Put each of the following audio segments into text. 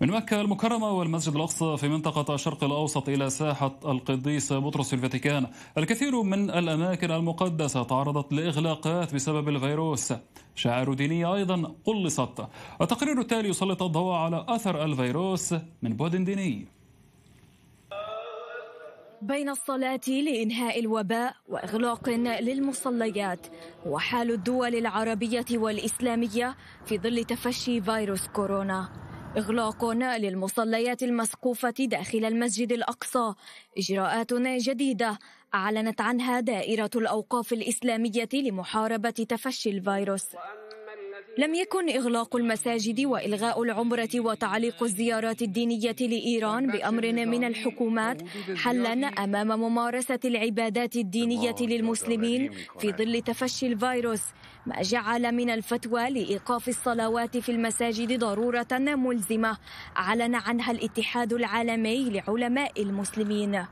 من مكة المكرمة والمسجد الأقصى في منطقة الشرق الأوسط إلى ساحة القديس بطرس في الفاتيكان. الكثير من الأماكن المقدسة تعرضت لإغلاقات بسبب الفيروس. شعائر دينية أيضا قلصت. التقرير التالي يسلط الضوء على أثر الفيروس من بعد ديني. بين الصلاة لإنهاء الوباء وإغلاق للمصليات وحال الدول العربية والإسلامية في ظل تفشي فيروس كورونا. إغلاق للمصليات المسقوفة داخل المسجد الأقصى. إجراءات جديدة أعلنت عنها دائرة الأوقاف الإسلامية لمحاربة تفشي الفيروس. لم يكن إغلاق المساجد وإلغاء العمرة وتعليق الزيارات الدينية لإيران بأمر من الحكومات حلا أمام ممارسة العبادات الدينية للمسلمين في ظل تفشي الفيروس. ما جعل من الفتوى لإيقاف الصلوات في المساجد ضرورة ملزمة. أعلن عنها الاتحاد العالمي لعلماء المسلمين.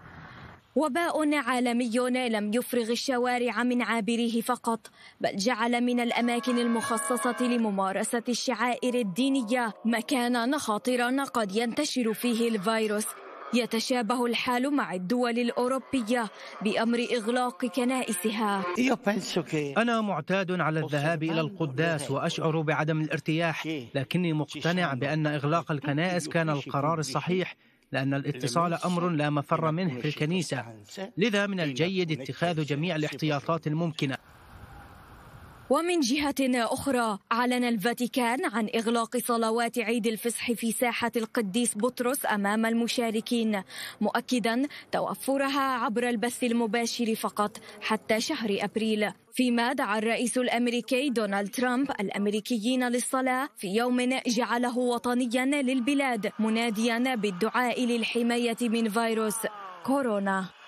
وباء عالمي لم يفرغ الشوارع من عابريه فقط بل جعل من الأماكن المخصصة لممارسة الشعائر الدينية مكانا خطيرا قد ينتشر فيه الفيروس. يتشابه الحال مع الدول الأوروبية بأمر إغلاق كنائسها. أنا معتاد على الذهاب إلى القداس وأشعر بعدم الارتياح لكني مقتنع بأن إغلاق الكنائس كان القرار الصحيح لأن الاتصال أمر لا مفر منه في الكنيسة. لذا من الجيد اتخاذ جميع الاحتياطات الممكنة. ومن جهة أخرى أعلن الفاتيكان عن إغلاق صلوات عيد الفصح في ساحة القديس بطرس أمام المشاركين مؤكدا توفرها عبر البث المباشر فقط حتى شهر أبريل. فيما دعا الرئيس الأمريكي دونالد ترامب الأمريكيين للصلاة في يوم جعله وطنيا للبلاد مناديا بالدعاء للحماية من فيروس كورونا.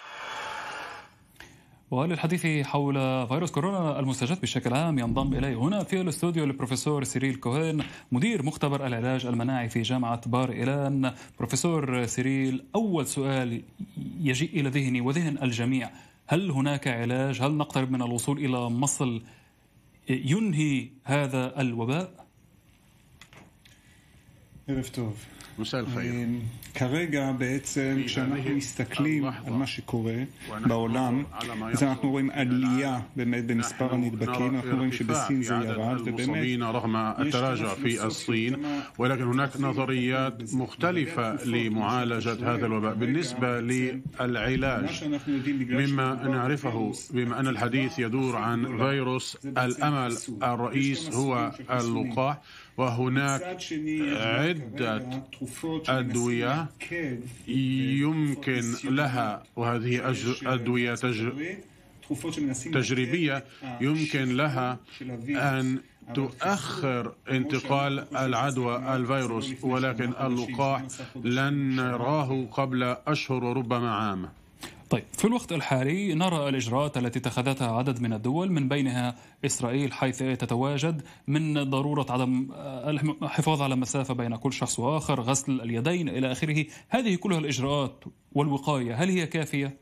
وللحديث حول فيروس كورونا المستجد بشكل عام ينضم الي هنا في الاستوديو البروفيسور سيريل كوهين مدير مختبر العلاج المناعي في جامعة بار إيلان. بروفيسور سيريل أول سؤال يجيء إلى ذهني وذهن الجميع. هل هناك علاج؟ هل نقترب من الوصول إلى مصل ينهي هذا الوباء؟ مساء الخير כרגע בעצם כשאנחנו מסתכלים על מה שקורה בעולם אז אנחנו רואים עלייה באמת במספר הנדבקים אנחנו רואים שבסין זה ירד ובאמת رغم التراجع في الصين ولكن هناك نظريات مختلفة لمعالجة هذا الوباء بالنسبة للعلاج مما نعرفه بما أن الحديث يدور عن فيروس الأمل الرئيس هو اللقاح وهناك عدة أدوية يمكن لها وهذه أدوية تجريبية يمكن لها أن تؤخر انتقال العدوى الفيروس ولكن اللقاح لن نراه قبل أشهر وربما عام طيب في الوقت الحالي نرى الإجراءات التي اتخذتها عدد من الدول من بينها إسرائيل حيث تتواجد من ضرورة عدم الحفاظ على مسافة بين كل شخص وآخر غسل اليدين إلى آخره هذه كلها الإجراءات والوقاية هل هي كافية؟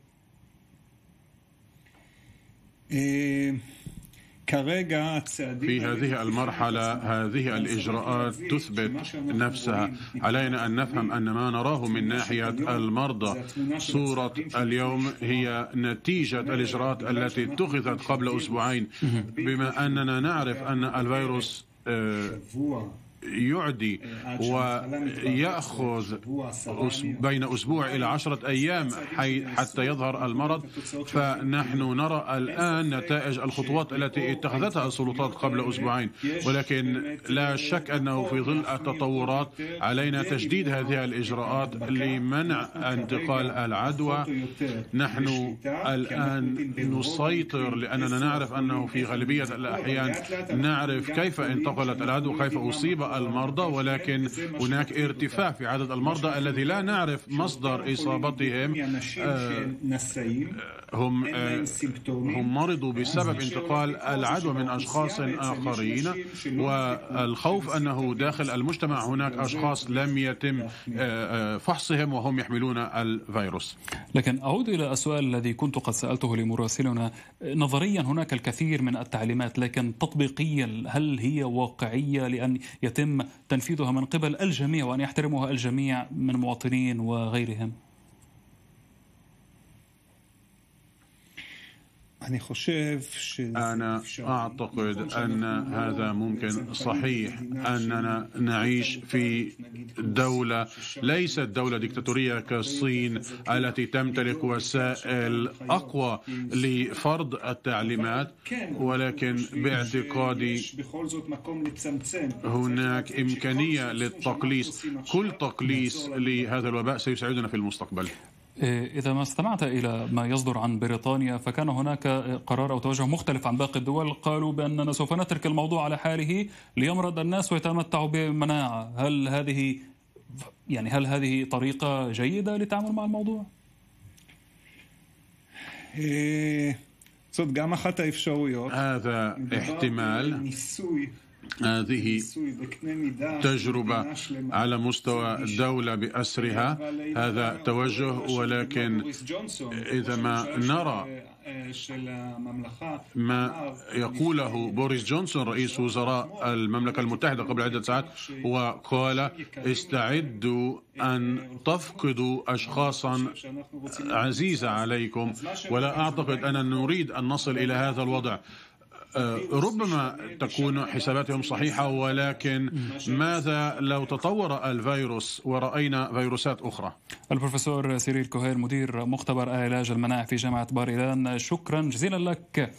في هذه المرحلة هذه الإجراءات تثبت نفسها. علينا أن نفهم أن ما نراه من ناحية المرضى. صورة اليوم هي نتيجة الإجراءات التي اتخذت قبل أسبوعين. بما أننا نعرف أن الفيروس يعدي ويأخذ بين أسبوع إلى عشرة أيام حتى يظهر المرض. فنحن نرى الآن نتائج الخطوات التي اتخذتها السلطات قبل أسبوعين. ولكن لا شك أنه في ظل التطورات علينا تجديد هذه الإجراءات لمنع انتقال العدوى. نحن الآن نسيطر لأننا نعرف أنه في غالبية الأحيان نعرف كيف انتقلت العدوى كيف أصيب المرضى ولكن هناك ارتفاع في عدد المرضى الذي لا نعرف مصدر إصابتهم. هم هم مرضوا بسبب انتقال العدوى من أشخاص آخرين والخوف أنه داخل المجتمع هناك أشخاص لم يتم فحصهم وهم يحملون الفيروس. لكن أعود إلى السؤال الذي كنت قد سألته لمراسلنا. نظريا هناك الكثير من التعليمات لكن تطبيقيا هل هي واقعية لأن يتم يتم تنفيذها من قبل الجميع وأن يحترمها الجميع من مواطنين وغيرهم. أنا أعتقد أن هذا ممكن صحيح أننا نعيش في دولة ليست دولة ديكتاتورية كالصين التي تمتلك وسائل أقوى لفرض التعليمات ولكن باعتقادي هناك إمكانية للتقليص. كل تقليص لهذا الوباء سيساعدنا في المستقبل. إذا ما استمعت إلى ما يصدر عن بريطانيا فكان هناك قرار أو توجه مختلف عن باقي الدول. قالوا بأننا سوف نترك الموضوع على حاله ليمرض الناس ويتمتعوا بمناعة. هل هذه يعني هل هذه طريقة جيدة للتعامل مع الموضوع؟ إيه، هذا احتمال. هذه تجربة على مستوى الدولة بأسرها. هذا توجه ولكن إذا ما نرى ما يقوله بوريس جونسون رئيس وزراء المملكة المتحدة قبل عدة ساعات وقال استعدوا أن تفقدوا أشخاصا عزيزة عليكم. ولا أعتقد أننا نريد أن نصل إلى هذا الوضع. ربما تكون حساباتهم صحيحة ولكن ماذا لو تطور الفيروس ورأينا فيروسات أخرى؟ البروفيسور سيريل كوهين مدير مختبر العلاج المناعي في جامعة بار شكرا جزيلا لك.